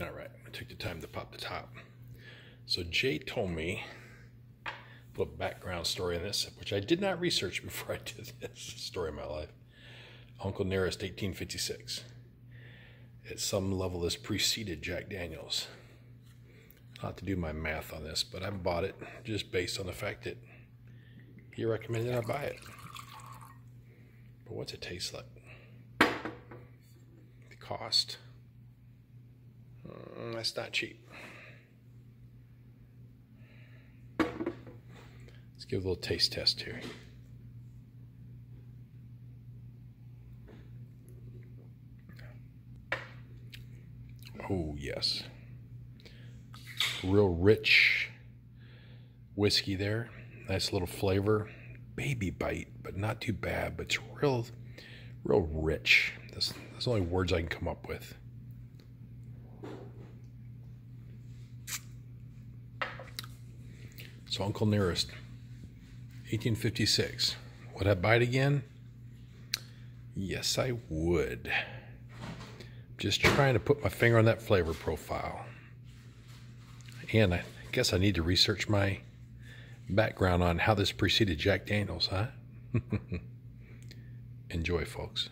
All right, I took the time to pop the top. So Jay told me a little background story on this, which I did not research before I did this story of my life. Uncle Nearest, 1856. At some level, this preceded Jack Daniels. Not to do my math on this, but I bought it just based on the fact that he recommended I buy it. But what's it taste like? The cost. That's not cheap. Let's give a little taste test here. Oh, yes. Real rich whiskey there. Nice little flavor. Baby bite, but not too bad, but it's real, real rich. That's, that's the only words I can come up with. So Uncle Nearest, 1856. Would I buy it again? Yes, I would. Just trying to put my finger on that flavor profile. And I guess I need to research my background on how this preceded Jack Daniels, huh? Enjoy, folks.